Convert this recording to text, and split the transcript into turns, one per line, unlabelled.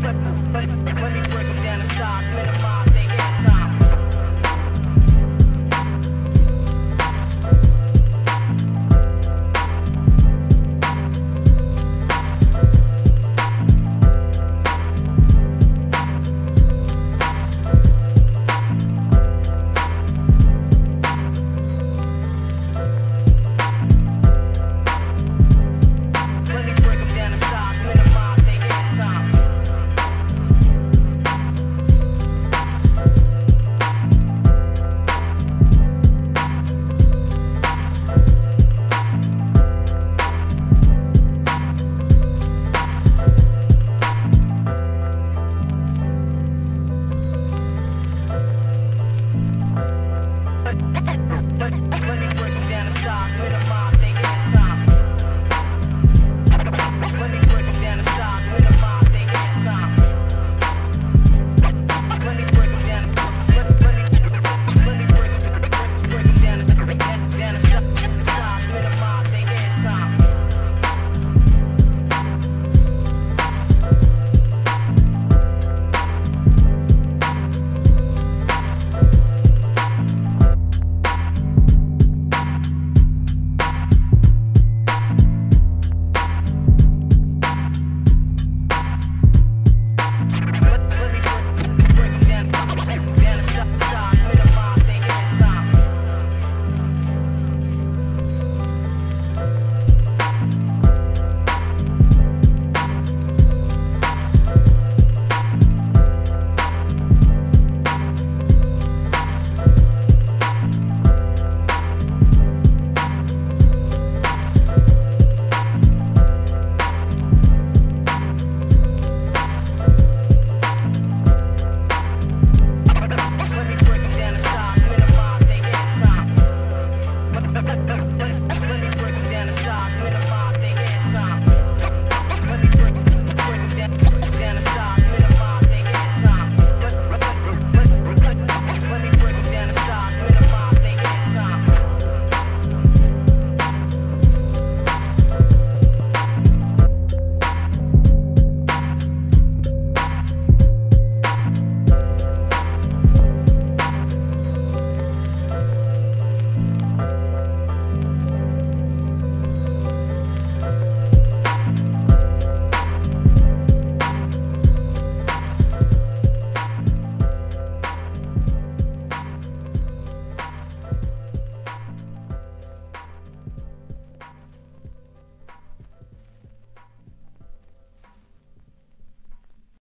Let me break them down to size, minimize